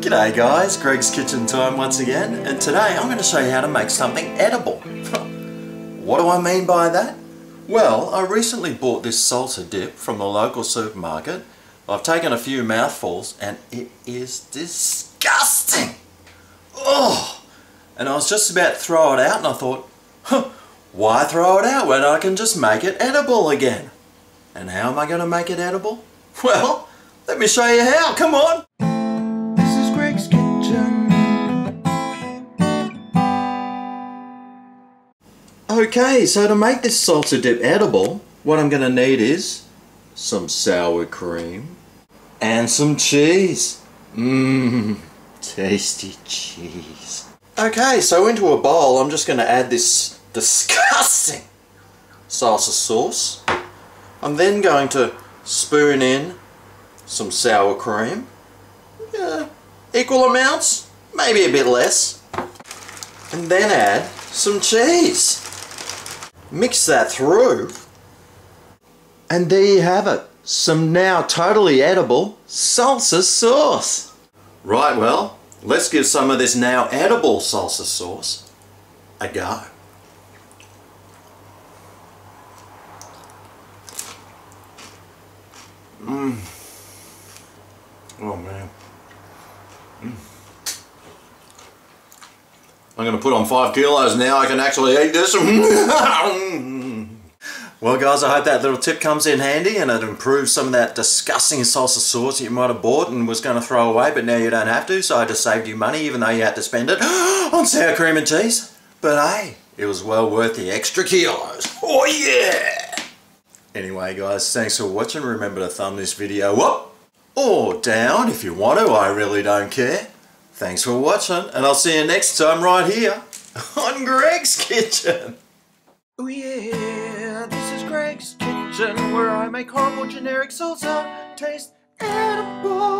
G'day guys, Greg's Kitchen time once again and today I'm going to show you how to make something edible. what do I mean by that? Well, I recently bought this salsa dip from the local supermarket. I've taken a few mouthfuls and it is disgusting! Oh! And I was just about to throw it out and I thought, huh, why throw it out when I can just make it edible again? And how am I going to make it edible? Well, let me show you how, come on! Okay, so to make this salsa dip edible, what I'm going to need is some sour cream and some cheese. Mmm, tasty cheese. Okay, so into a bowl, I'm just going to add this disgusting salsa sauce. I'm then going to spoon in some sour cream. Yeah, equal amounts, maybe a bit less. And then add some cheese. Mix that through. And there you have it. Some now totally edible salsa sauce. Right, well, let's give some of this now edible salsa sauce a go. Mmm. Oh man. Mm. I'm going to put on five kilos now. I can actually eat this. well guys, I hope that little tip comes in handy and it improves some of that disgusting salsa sauce you might have bought and was going to throw away, but now you don't have to, so I just saved you money even though you had to spend it on sour cream and cheese. But hey, it was well worth the extra kilos. Oh yeah! Anyway guys, thanks for watching. Remember to thumb this video up or down if you want to, I really don't care. Thanks for watching and I'll see you next time right here on Greg's Kitchen. Oh yeah, this is Greg's Kitchen where I make horrible generic salsa taste edible.